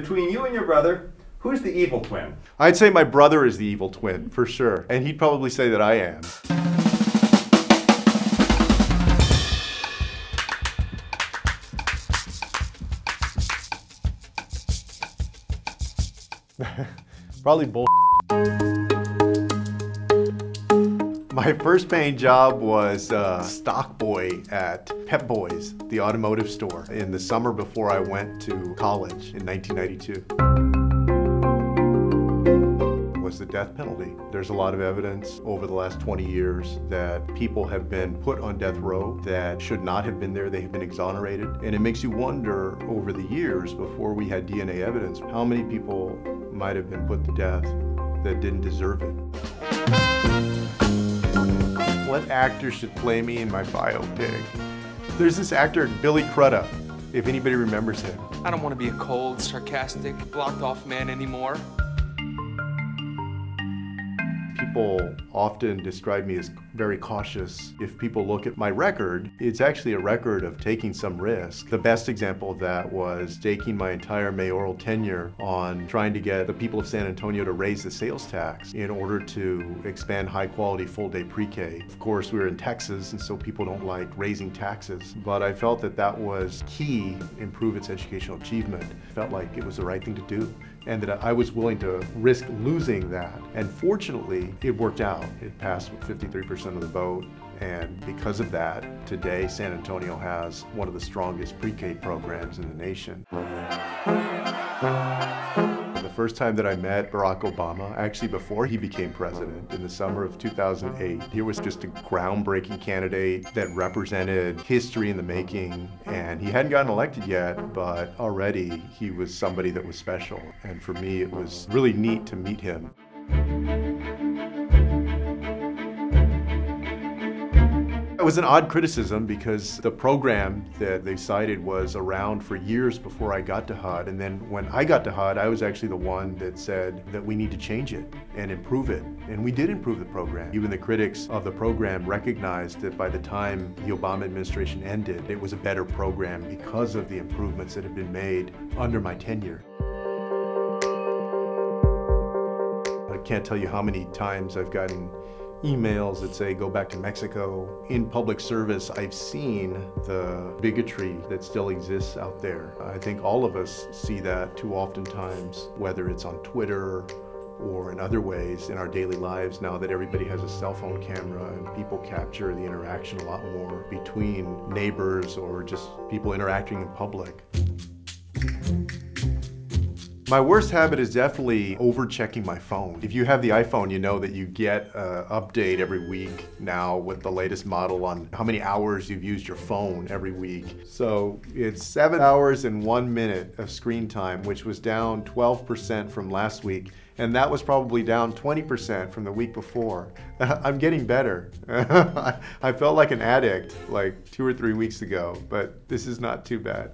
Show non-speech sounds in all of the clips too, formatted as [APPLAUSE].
Between you and your brother, who's the evil twin? I'd say my brother is the evil twin, for sure. And he'd probably say that I am. [LAUGHS] probably bull. My first paying job was uh, stock boy at Pep Boys, the automotive store, in the summer before I went to college in 1992 was the death penalty. There's a lot of evidence over the last 20 years that people have been put on death row that should not have been there. They have been exonerated. And it makes you wonder over the years, before we had DNA evidence, how many people might have been put to death that didn't deserve it. What actor should play me in my biopic? There's this actor, Billy Crudup, if anybody remembers him. I don't want to be a cold, sarcastic, blocked off man anymore people often describe me as very cautious. If people look at my record, it's actually a record of taking some risk. The best example of that was staking my entire mayoral tenure on trying to get the people of San Antonio to raise the sales tax in order to expand high quality full day pre-K. Of course, we were in Texas, and so people don't like raising taxes, but I felt that that was key, improve its educational achievement. Felt like it was the right thing to do and that I was willing to risk losing that. And fortunately, it worked out. It passed with 53% of the vote. And because of that, today San Antonio has one of the strongest pre-K programs in the nation The first time that I met Barack Obama, actually before he became president in the summer of 2008. He was just a groundbreaking candidate that represented history in the making. And he hadn't gotten elected yet, but already he was somebody that was special. And for me, it was really neat to meet him. Was an odd criticism because the program that they cited was around for years before I got to HUD. And then when I got to HUD, I was actually the one that said that we need to change it and improve it. And we did improve the program. Even the critics of the program recognized that by the time the Obama administration ended, it was a better program because of the improvements that had been made under my tenure. I can't tell you how many times I've gotten emails that say go back to Mexico. In public service, I've seen the bigotry that still exists out there. I think all of us see that too often times, whether it's on Twitter or in other ways in our daily lives now that everybody has a cell phone camera and people capture the interaction a lot more between neighbors or just people interacting in public. My worst habit is definitely over checking my phone. If you have the iPhone, you know that you get an update every week now with the latest model on how many hours you've used your phone every week. So it's seven hours and one minute of screen time, which was down 12% from last week. And that was probably down 20% from the week before. [LAUGHS] I'm getting better. [LAUGHS] I felt like an addict like two or three weeks ago, but this is not too bad.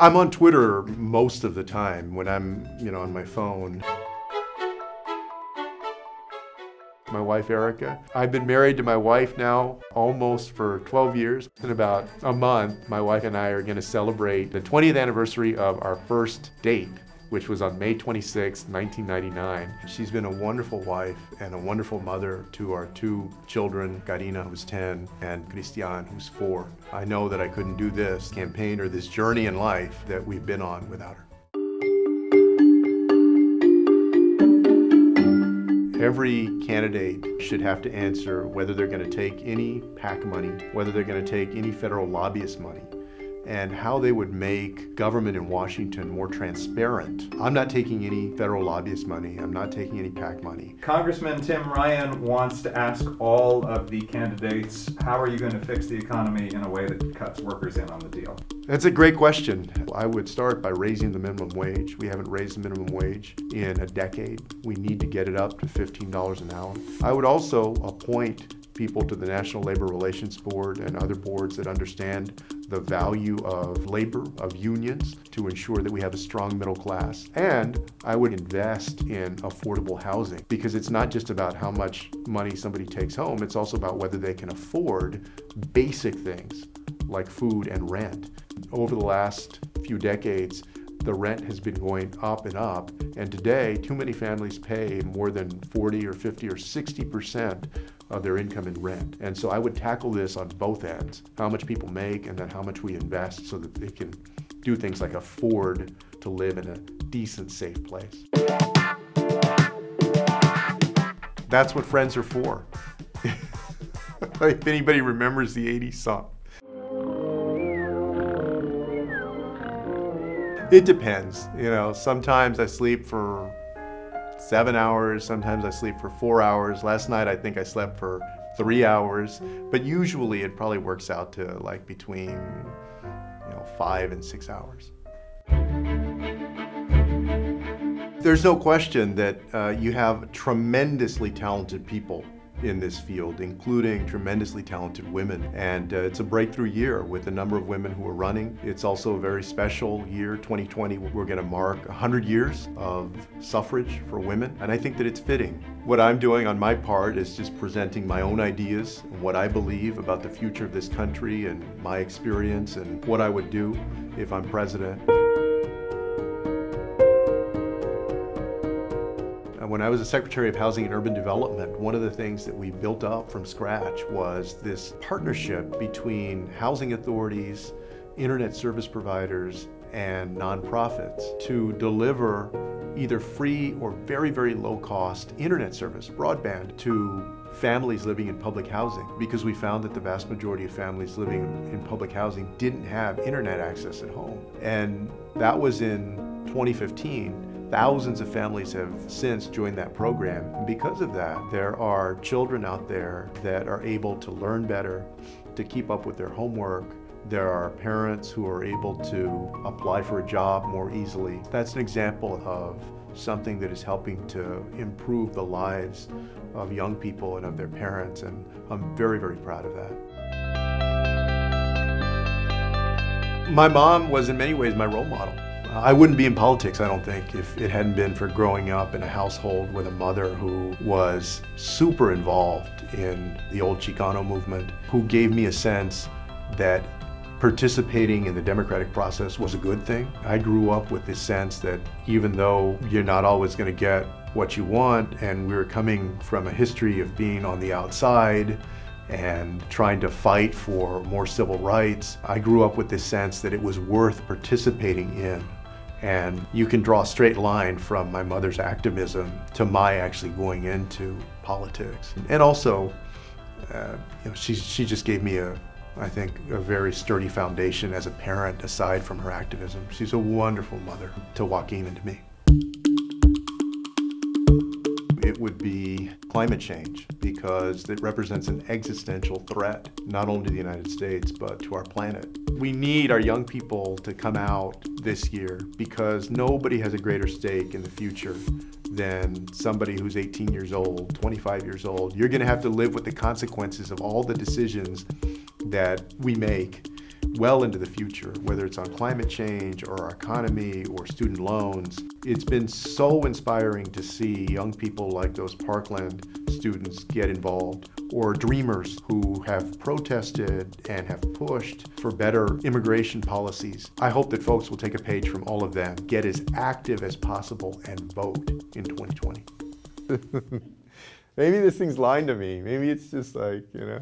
I'm on Twitter most of the time when I'm, you know, on my phone. My wife, Erica. I've been married to my wife now almost for 12 years. In about a month, my wife and I are going to celebrate the 20th anniversary of our first date which was on May 26, 1999. She's been a wonderful wife and a wonderful mother to our two children, Carina, who's 10, and Cristian, who's 4. I know that I couldn't do this campaign or this journey in life that we've been on without her. Every candidate should have to answer whether they're going to take any PAC money, whether they're going to take any federal lobbyist money, and how they would make government in Washington more transparent. I'm not taking any federal lobbyist money. I'm not taking any PAC money. Congressman Tim Ryan wants to ask all of the candidates, how are you going to fix the economy in a way that cuts workers in on the deal? That's a great question. I would start by raising the minimum wage. We haven't raised the minimum wage in a decade. We need to get it up to $15 an hour. I would also appoint people to the National Labor Relations Board and other boards that understand the value of labor, of unions, to ensure that we have a strong middle class. And I would invest in affordable housing because it's not just about how much money somebody takes home, it's also about whether they can afford basic things like food and rent. Over the last few decades, the rent has been going up and up. And today, too many families pay more than 40 or 50 or 60 percent of their income in rent. And so I would tackle this on both ends how much people make and then how much we invest so that they can do things like afford to live in a decent, safe place. That's what friends are for. [LAUGHS] if anybody remembers the 80s song. It depends. You know, sometimes I sleep for seven hours, sometimes I sleep for four hours. Last night I think I slept for three hours, but usually it probably works out to like between you know five and six hours. There's no question that uh, you have tremendously talented people in this field, including tremendously talented women. And uh, it's a breakthrough year with the number of women who are running. It's also a very special year, 2020. We're going to mark 100 years of suffrage for women, and I think that it's fitting. What I'm doing on my part is just presenting my own ideas and what I believe about the future of this country and my experience and what I would do if I'm president. When I was a Secretary of Housing and Urban Development, one of the things that we built up from scratch was this partnership between housing authorities, internet service providers, and nonprofits to deliver either free or very, very low cost internet service, broadband, to families living in public housing because we found that the vast majority of families living in public housing didn't have internet access at home. And that was in 2015. Thousands of families have since joined that program. And because of that, there are children out there that are able to learn better, to keep up with their homework. There are parents who are able to apply for a job more easily. That's an example of something that is helping to improve the lives of young people and of their parents, and I'm very, very proud of that. My mom was in many ways my role model. I wouldn't be in politics, I don't think, if it hadn't been for growing up in a household with a mother who was super involved in the old Chicano movement, who gave me a sense that participating in the democratic process was a good thing. I grew up with this sense that even though you're not always going to get what you want, and we we're coming from a history of being on the outside, and trying to fight for more civil rights, I grew up with this sense that it was worth participating in and you can draw a straight line from my mother's activism to my actually going into politics. And also, uh, you know, she, she just gave me a, I think, a very sturdy foundation as a parent aside from her activism. She's a wonderful mother to Joaquin and to me it would be climate change because it represents an existential threat, not only to the United States, but to our planet. We need our young people to come out this year because nobody has a greater stake in the future than somebody who's 18 years old, 25 years old. You're going to have to live with the consequences of all the decisions that we make well into the future, whether it's on climate change or our economy or student loans. It's been so inspiring to see young people like those Parkland students get involved, or dreamers who have protested and have pushed for better immigration policies. I hope that folks will take a page from all of them, get as active as possible, and vote in 2020. [LAUGHS] Maybe this thing's lying to me. Maybe it's just like, you know.